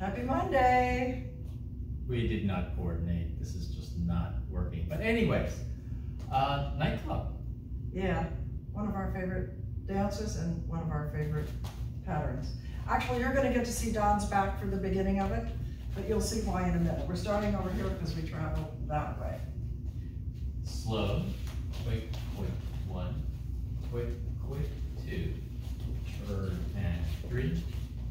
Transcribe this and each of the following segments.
Happy Monday. We did not coordinate. This is just not working. But anyways, uh, nightclub. Yeah, one of our favorite dances and one of our favorite patterns. Actually, you're gonna get to see Don's back for the beginning of it, but you'll see why in a minute. We're starting over here because we travel that way. Slow, quick, quick, one, quick, quick, two, turn and three,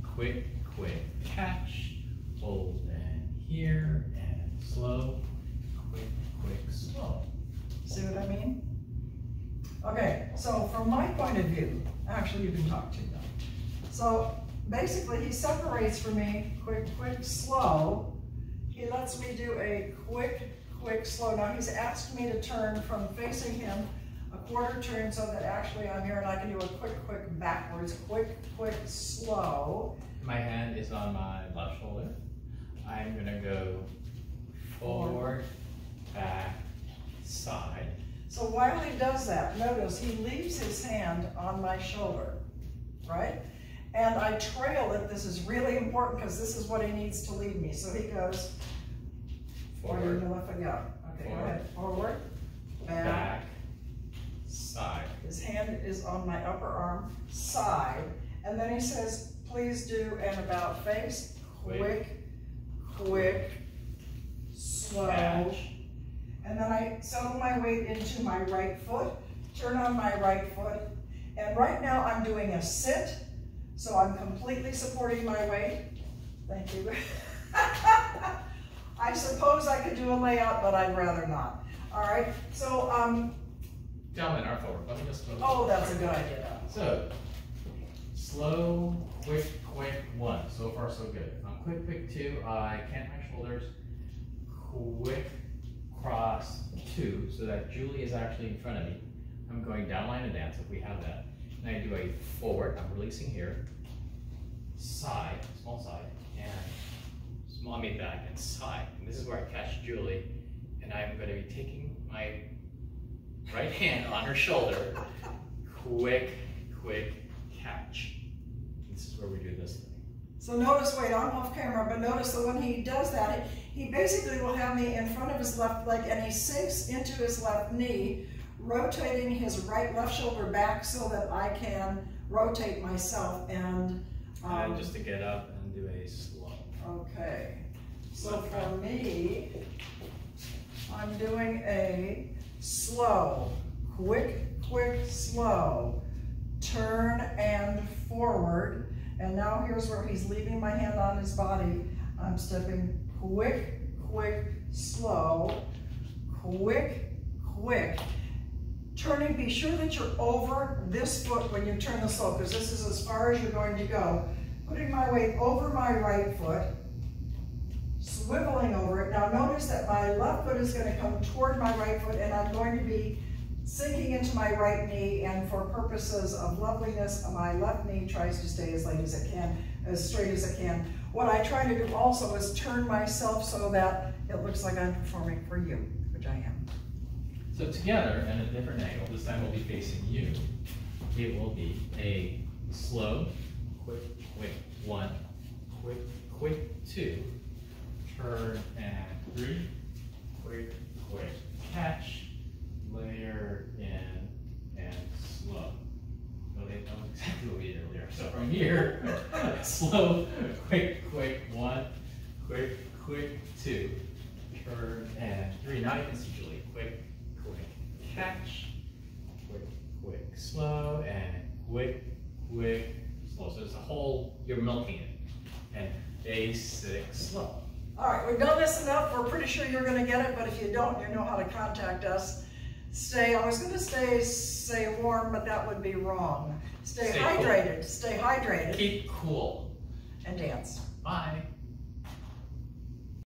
quick, quick, catch, hold and here, and slow, quick, quick, slow. See what I mean? Okay, so from my point of view, actually you can talk to them. So basically he separates for me quick, quick, slow. He lets me do a quick, quick, slow. Now he's asked me to turn from facing him a quarter turn so that actually I'm here and I can do a quick, quick backwards, quick, quick, slow. My hand is on my left shoulder. I'm gonna go forward, back, side. So while he does that, notice he leaves his hand on my shoulder, right? And I trail it. This is really important because this is what he needs to lead me. So he goes forward. Or you know if go. Okay, forward. go ahead. Forward, back, back, side. His hand is on my upper arm, side. And then he says, please do an about face, quick, quick, quick slow. Catch. Settle my weight into my right foot, turn on my right foot. And right now I'm doing a sit, so I'm completely supporting my weight. Thank you. I suppose I could do a layout, but I'd rather not. All right, so. Um, Down in our forward, let me just. Oh, that's a good idea. So, slow, quick, quick, one. So far, so good. Um, quick, quick, two. I can't my shoulders. Quick, cross, two, so that Julie is actually in front of me. I'm going down line of dance if we have that. And I do a forward, I'm releasing here, side, small side, and small, mean back and side. And this is where I catch Julie, and I'm going to be taking my right hand on her shoulder, quick, quick catch. This is where we do this thing. So notice, wait, I'm off camera, but notice that when he does that, he basically will have me in front of his left leg and he sinks into his left knee, rotating his right left shoulder back so that I can rotate myself and... Um, and just to get up and do a slow. Okay. So for me, I'm doing a slow, quick, quick, slow, turn and forward, and now here's where he's leaving my hand on his body. I'm stepping quick, quick, slow, quick, quick. Turning, be sure that you're over this foot when you turn the slope, because this is as far as you're going to go. Putting my weight over my right foot, swiveling over it. Now notice that my left foot is going to come toward my right foot, and I'm going to be sinking into my right knee, and for purposes of loveliness, my left knee tries to stay as light as it can, as straight as it can. What I try to do also is turn myself so that it looks like I'm performing for you, which I am. So together, at a different angle, this time we'll be facing you, it will be a slow, quick, quick, one, quick, quick, two, turn and three, quick, quick, catch, layer in, and slow. So they know exactly what we did earlier. So from here, slow, quick, quick, one, quick, quick, two, turn, and three. Now you can see Julie. Quick, quick, catch, quick, quick, slow, and quick, quick, slow. So it's a whole, you're milking it. And basic, slow. All right, we've done this enough. We're pretty sure you're going to get it, but if you don't, you know how to contact us. Stay, I was going to stay, say warm, but that would be wrong. Stay, stay hydrated, cool. stay hydrated. Keep cool. And dance. Bye.